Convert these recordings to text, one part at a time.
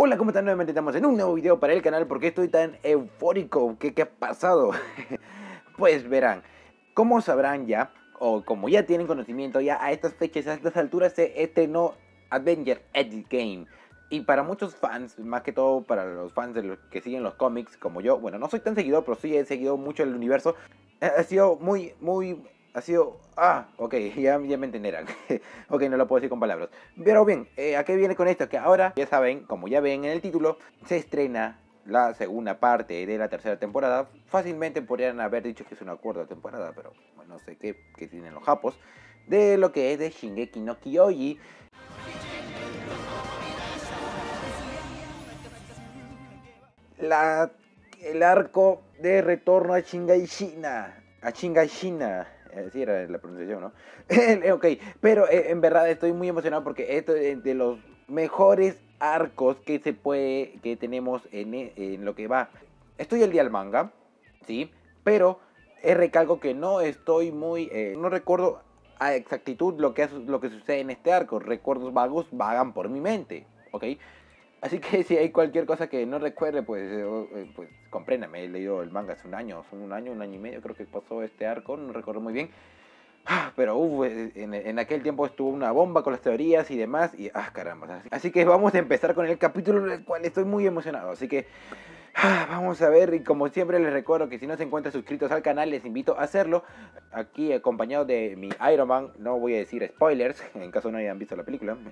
Hola, ¿cómo están? Nuevamente estamos en un nuevo video para el canal. ¿Por qué estoy tan eufórico? ¿Qué, qué ha pasado? pues verán, como sabrán ya, o como ya tienen conocimiento, ya a estas fechas, a estas alturas se estrenó Avenger Edge Game. Y para muchos fans, más que todo para los fans de los que siguen los cómics, como yo, bueno, no soy tan seguidor, pero sí he seguido mucho el universo, ha sido muy, muy ha sido... Ah, ok, ya, me entenderán. ok, no lo puedo decir con palabras. Pero bien, eh, ¿a qué viene con esto? Que ahora, ya saben, como ya ven en el título, se estrena la segunda parte de la tercera temporada. Fácilmente podrían haber dicho que es una cuarta temporada, pero no sé qué, tienen los japos. De lo que es de Shingeki no Kyoji. La, el arco de retorno a Shingaishina. A Shingaishina sí era la pronunciación, ¿no? ok, pero eh, en verdad estoy muy emocionado porque esto es de los mejores arcos que se puede, que tenemos en, e, en lo que va. Estoy el día al manga, sí, pero recalco que no estoy muy, eh, no recuerdo a exactitud lo que, lo que sucede en este arco. Recuerdos vagos vagan por mi mente, ¿ok? Así que si hay cualquier cosa que no recuerde, pues, eh, pues compréndame. He leído el manga hace un año, hace un año, un año y medio, creo que pasó este arco, no recuerdo muy bien. Ah, pero uh, en, aquel tiempo estuvo una bomba con las teorías y demás. Y ah, caramba. Así que vamos a empezar con el capítulo, del cual estoy muy emocionado. Así que vamos a ver, y como siempre les recuerdo que si no se encuentran suscritos al canal, les invito a hacerlo. Aquí acompañado de mi Iron Man, no voy a decir spoilers, en caso no hayan visto la película.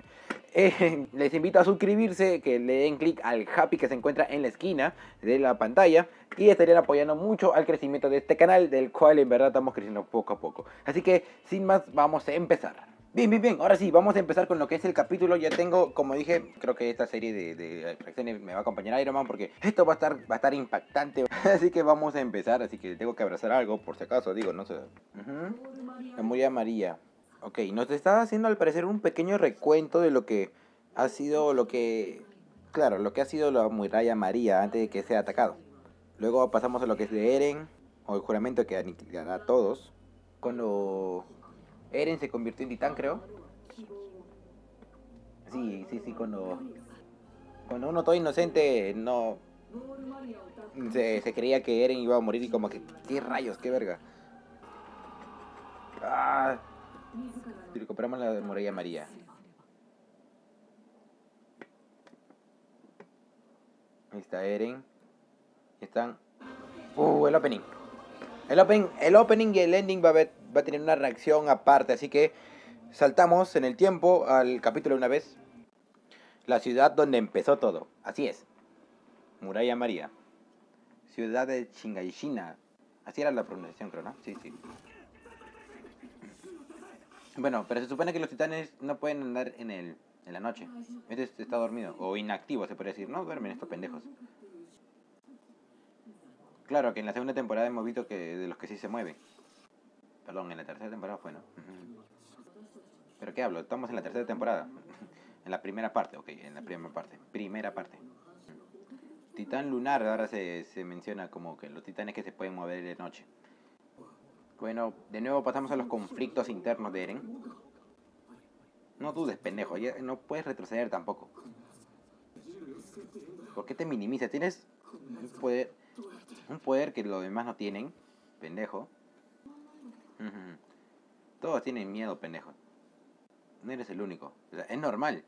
Eh, les invito a suscribirse, que le den clic al happy que se encuentra en la esquina de la pantalla. Y estarían apoyando mucho al crecimiento de este canal, del cual en verdad estamos creciendo poco a poco. Así que, sin más, vamos a empezar. Bien, bien, bien. Ahora sí, vamos a empezar con lo que es el capítulo. Ya tengo, como dije, creo que esta serie de, de me va a acompañar Iron Man porque esto va a estar, va a estar impactante. Así que vamos a empezar. Así que tengo que abrazar algo, por si acaso, digo, no sé. Uh -huh. María. Ok, nos está haciendo al parecer un pequeño recuento de lo que ha sido lo que. Claro, lo que ha sido la muralla María antes de que sea atacado. Luego pasamos a lo que es de Eren, o el juramento que aniquilará a todos. Cuando Eren se convirtió en titán, creo. Sí, sí, sí, cuando, cuando uno todo inocente no... Se, creía que Eren iba a morir y como que, ¿qué rayos? ¿Qué verga? Ah, recuperamos la muralla María. Ahí está Eren. Están... Uh, el opening. El, open, el opening y el ending va a, ver, va a tener una reacción aparte, así que saltamos en el tiempo al capítulo una vez. La ciudad donde empezó todo. Así es. Muralla María. Ciudad de Chingaishina. Así era la pronunciación, creo, ¿no? Sí, sí. Bueno, pero se supone que los titanes no pueden andar en el en la noche. Este está dormido. O inactivo, se puede decir. No duermen estos pendejos. Claro, que en la segunda temporada hemos visto que de los que sí se mueven. Perdón, en la tercera temporada fue, ¿no? ¿Pero qué hablo? Estamos en la tercera temporada. en la primera parte, ok, en la primera parte. Primera parte. Titán lunar, ahora se, se menciona como que los titanes que se pueden mover de noche. Bueno, de nuevo pasamos a los conflictos internos de Eren. No dudes, pendejo, ya no puedes retroceder tampoco. ¿Por qué te minimizas? Tienes un poder un poder que los demás no tienen, pendejo. Todos tienen miedo, pendejo. No eres el único. es normal.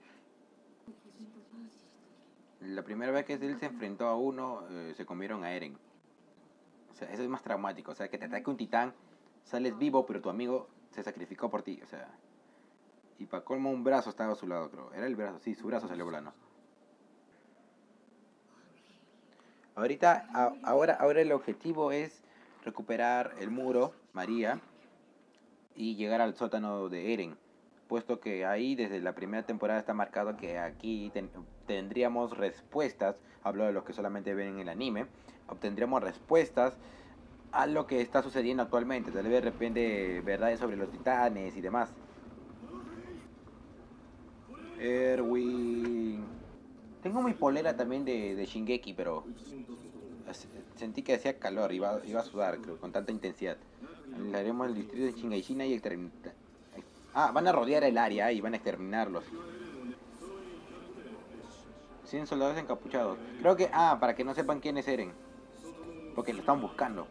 La primera vez que él se enfrentó a uno, eh, se comieron a Eren. O sea, eso es más traumático. O sea, que te ataque un titán, sales vivo, pero tu amigo se sacrificó por ti. O sea, y para colmo un brazo estaba a su lado, creo. Era el brazo, sí, su brazo salió volando. Ahorita, ahora, ahora el objetivo es recuperar el muro, María, y llegar al sótano de Eren. Puesto que ahí desde la primera temporada está marcado que aquí tendríamos respuestas, hablo de los que solamente ven en el anime, obtendríamos respuestas a lo que está sucediendo actualmente, tal vez de repente verdades sobre los titanes y demás. Erwin. Tengo mi polera también de, de Shingeki, pero sentí que hacía calor, iba, iba a sudar creo, con tanta intensidad. Haremos el distrito de Shingaishina y exterminar... Ah, van a rodear el área y van a exterminarlos. 100 soldados encapuchados. Creo que, ah, para que no sepan quiénes Eren. Porque lo están buscando.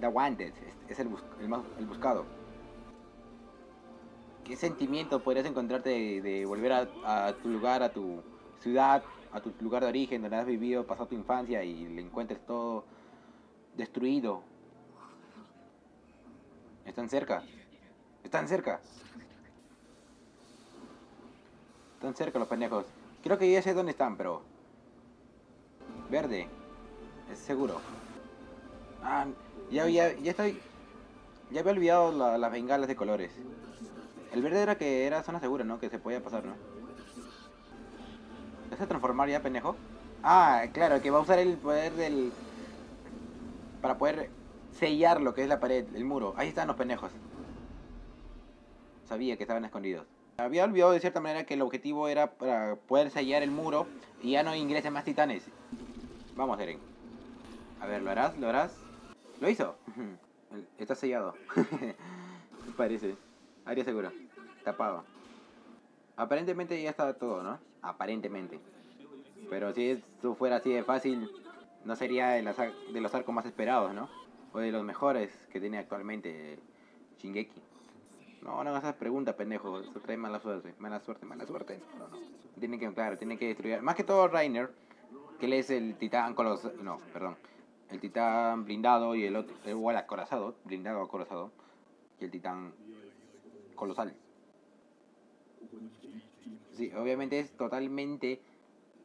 The Wanted, es, el, el, buscado. ¿Qué sentimiento podrías encontrarte de, volver a, tu lugar, a tu ciudad, a tu lugar de origen, donde has vivido, pasado tu infancia y le encuentres todo destruido? Están cerca. Están cerca. Están cerca los pendejos. Creo que ya sé dónde están, pero... Verde. Es seguro. Ah, ya, ya, ya estoy... Ya había olvidado las bengalas de colores. El verde era que era zona segura, ¿no? Que se podía pasar, ¿no? ¿Vas a transformar ya, pendejo? Ah, claro, que va a usar el poder del... Para poder sellar lo que es la pared, el muro. Ahí están los pendejos. Sabía que estaban escondidos. Había olvidado de cierta manera que el objetivo era para poder sellar el muro y ya no ingresen más titanes. Vamos, Eren. A ver, ¿lo harás? ¿Lo harás? ¿Lo hizo? Está sellado. Parece. Área segura. Tapado. Aparentemente ya está todo, ¿no? Aparentemente. Pero si esto fuera así de fácil, no sería de los arcos más esperados, ¿no? O de los mejores que tiene actualmente Shingeki. No, no hagas preguntas, pendejo. Eso trae mala suerte. Mala suerte, mala suerte. No, no. Tiene que, claro, tiene que destruir. Más que todo Rainer, que él es el titán con los. No, perdón. El titán blindado y el otro. Igual acorazado. Blindado acorazado. Y el titán colosal. Sí, obviamente es totalmente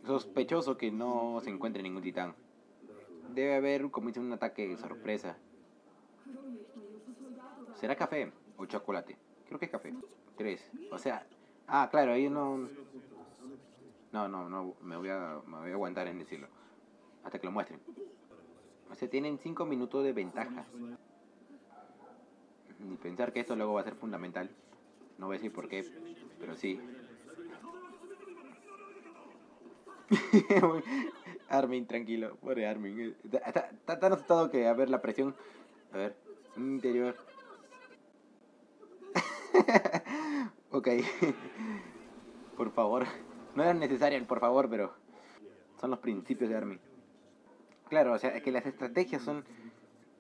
sospechoso que no se encuentre ningún titán. Debe haber, como dice, un ataque de sorpresa. ¿Será café o chocolate? Creo que es café. Tres. O sea, ah, claro, ahí no. No, no, no, me voy a, me voy a aguantar en decirlo. Hasta que lo muestren. O sea, tienen cinco minutos de ventaja. Ni pensar que esto luego va a ser fundamental. No voy a decir por qué, pero sí. Armin, tranquilo, pobre Armin. Está, tan asustado que a ver la presión. A ver, interior. ok. por favor. No era necesario por favor, pero son los principios de Armin. Claro, o sea, que las estrategias son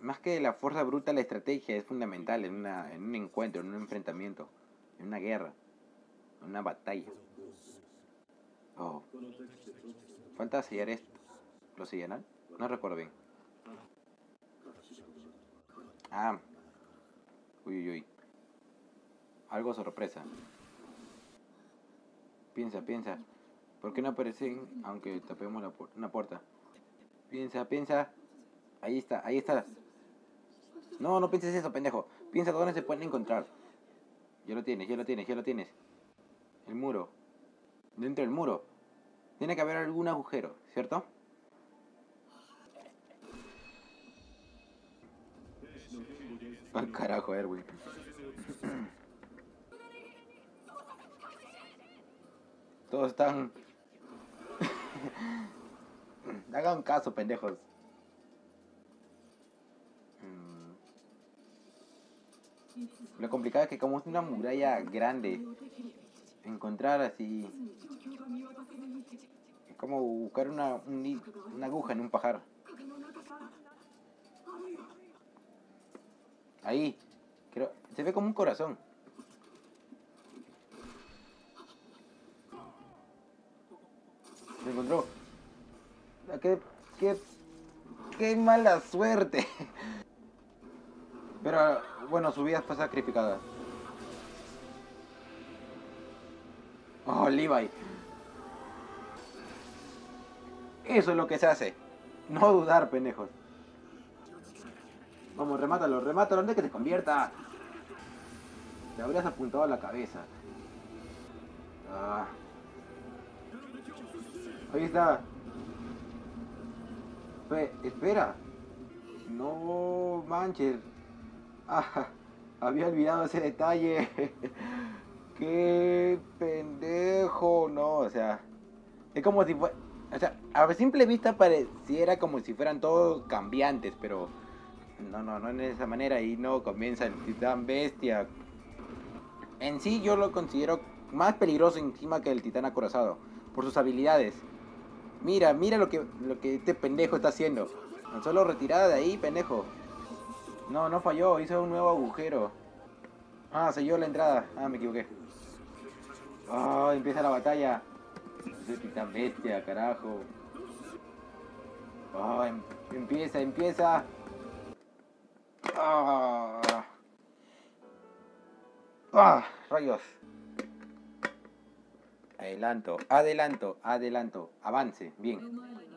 más que la fuerza bruta, la estrategia es fundamental en, una, en un encuentro, en un enfrentamiento, en una guerra, en una batalla. Oh. Falta sellar esto. ¿Lo sellarán? No recuerdo bien. Ah. Uy, uy, uy. Algo sorpresa. Piensa, piensa. ¿Por qué no aparecen aunque tapemos la una puerta? Piensa, piensa. Ahí está, ahí está. No, no pienses eso, pendejo. Piensa dónde se pueden encontrar. Ya lo tienes, ya lo tienes, ya lo tienes. El muro. Dentro del muro. Tiene que haber algún agujero, ¿cierto? Al carajo, Erwin. Todos están... Hagan caso, pendejos. Mm. Lo complicado es que como es una muralla grande, encontrar así como buscar una, una aguja en un pajar. Ahí. Creo, se ve como un corazón. Se encontró. Ah, qué, qué, qué mala suerte. Pero bueno, su vida fue sacrificada. Oh, Levi. Eso es lo que se hace. No dudar, pendejos. Vamos, remátalo, remátalo antes que te convierta. Te habrías apuntado a la cabeza. Ah. Ahí está. espera. No manches. Ah, había olvidado ese detalle. Qué pendejo. No, o sea. Es como si fuera. O sea, a simple vista pareciera como si fueran todos cambiantes, pero no, no, no en esa manera. Y no comienza el titán bestia. En sí yo lo considero más peligroso encima que el titán acorazado. por sus habilidades. Mira, mira lo que, lo que este pendejo está haciendo. Solo retirada de ahí, pendejo. No, no falló, hizo un nuevo agujero. Ah, selló la entrada. Ah, me equivoqué. Ah, empieza la batalla. Ese titán bestia, carajo. Em- empieza, empieza. Ah. Ah, rayos. Adelanto, adelanto, adelanto, avance, bien.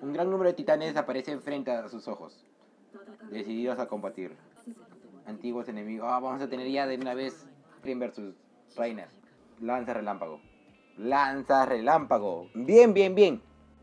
Un gran número de titanes aparece frente a sus ojos, decididos a combatir. Antiguos enemigos. Ah, vamos a tener ya de una vez Prim versus Reiner. Lanza relámpago. Lanza relámpago. Bien, bien, bien.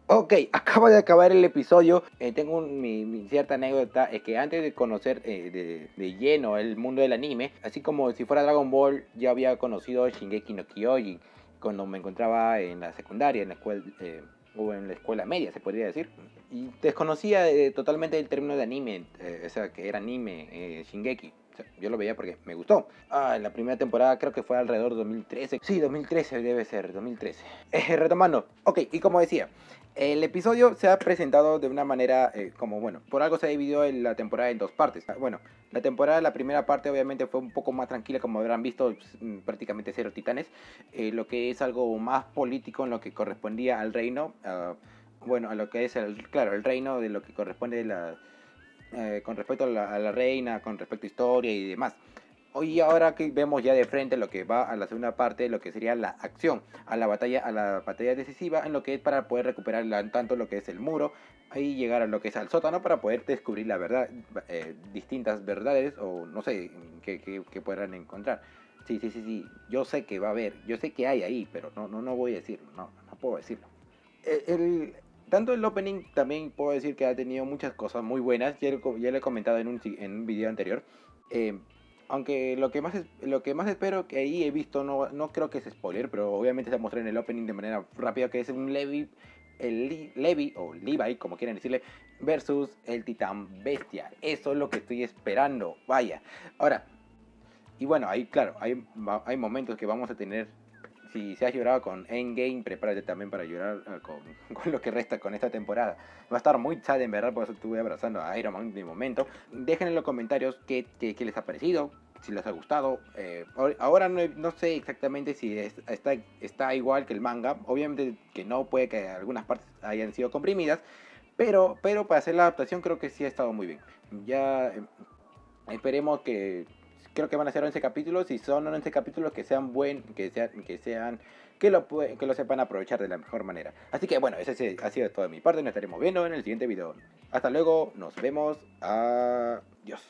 Ok, acabo de acabar el episodio. Eh, tengo un- mi, cierta anécdota. Es que antes de conocer eh, de, de lleno el mundo del anime, así como si fuera Dragon Ball, ya había conocido Shingeki no Kyojin cuando me encontraba en la secundaria, en la escuela, eh, o en la escuela media, se podría decir. Y desconocía totalmente el término de anime, o sea, que era anime, Shingeki. Yo lo veía porque me gustó. Ah, la primera temporada creo que fue alrededor de 2013. Sí, 2013 debe ser, 2013. Eh, retomando. Ok, y como decía, el episodio se ha presentado de una manera eh, como, bueno, por algo se ha dividido en la temporada en dos partes. Ah, Bueno, la temporada, la primera parte obviamente fue un poco más tranquila, como habrán visto, pues, mm, prácticamente cero titanes. Eh, lo que es algo más político en lo que correspondía al reino. ah, bueno, a lo que es, el, claro, el reino de lo que corresponde a la, eh, con respecto a la, reina, con respecto a historia y demás. Hoy ahora que vemos ya de frente lo que va a la segunda parte, lo que sería la acción, a la batalla, a la batalla decisiva, en lo que es para poder recuperar tanto lo que es el muro, ahí llegar a lo que es al sótano para poder descubrir la verdad, eh, distintas verdades o no sé que, podrán encontrar. Sí, sí, sí, sí, yo sé que va a haber, yo sé que hay ahí, pero no, no, no voy a decirlo, no, no puedo decirlo. El, el- tanto el opening también puedo decir que ha tenido muchas cosas muy buenas, ya, ya lo he comentado en un, video anterior. Eh, aunque lo que más lo que más espero que ahí he visto no, no creo que es spoiler, pero obviamente se mostró en el opening de manera rápida que es un Levi el Levi o Levi, como quieren decirle, versus el Titán Bestia. Eso es lo que estoy esperando. Vaya. Ahora, y bueno, ahí claro, hay, hay momentos que vamos a tener. Si se has llorado con Endgame, prepárate también para llorar eh, con, lo que resta con esta temporada. Va a estar muy sad en verdad, por eso estuve abrazando a Iron Man de momento. Dejen en los comentarios qué, qué- les ha parecido, si les ha gustado. Eh, ahor- ahora no, no sé exactamente si es- está, está igual que el manga. Obviamente que no, puede que algunas partes hayan sido comprimidas. Pero, pero para hacer la adaptación creo que sí ha estado muy bien. Ya eh, esperemos que creo que van a ser 11 capítulos y son 11 capítulos que sean buen, que sean que sean que lo que lo sepan aprovechar de la mejor manera. Así que bueno, ese ha sido todo de mi parte, nos estaremos viendo en el siguiente video. Hasta luego, nos vemos. Adiós.